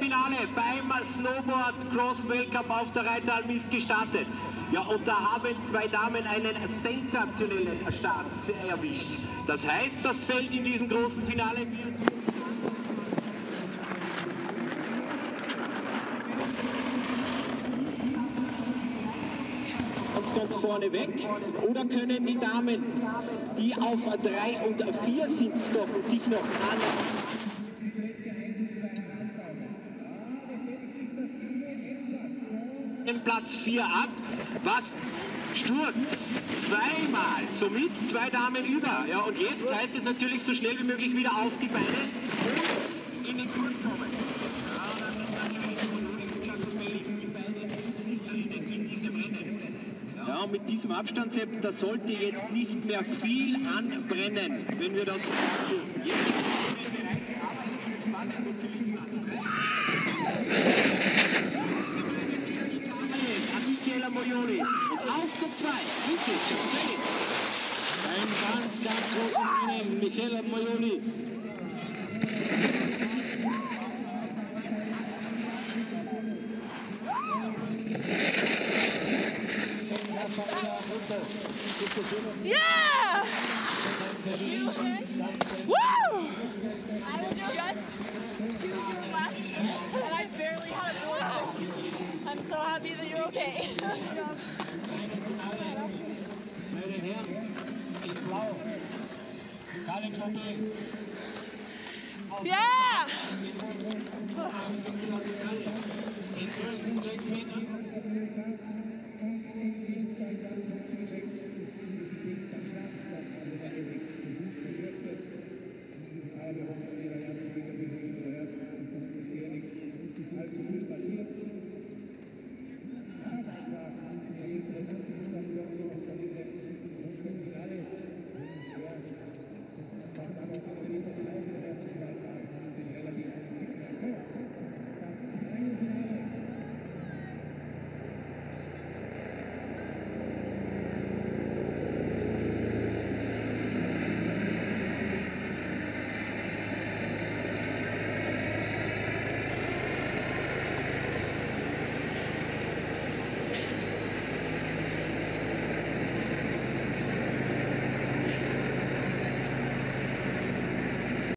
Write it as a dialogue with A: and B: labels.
A: Finale beim Snowboard Cross Weltcup auf der Rheintalm ist gestartet. Ja, und da haben zwei Damen einen sensationellen Start erwischt. Das heißt, das Feld in diesem großen Finale wird ganz, vorne weg? Oder können die Damen, die auf 3 und 4 sind, stoppen, sich noch den Platz 4 ab? Was? Sturz zweimal, somit zwei Damen über. Ja, und jetzt heißt es natürlich so schnell wie möglich wieder auf die Beine und in den Kurs kommen. Ja, das sind natürlich Monik und Giacomellis, die beiden Schlitzerinnen in diesem Rennen. Und mit diesem Abstand, Sepp, da sollte jetzt nicht mehr viel anbrennen, wenn wir das dürfen. Jetzt aber es wird spannend natürlich 3. Michaela Mojoli. Und auf der 2, Vici Felix.
B: Ein ganz, ganz großes Rennen. Michaela Mojoli.
C: Yeah! You okay? Woo! I was just two years last and I barely had a board. I'm so happy that you're okay. yeah!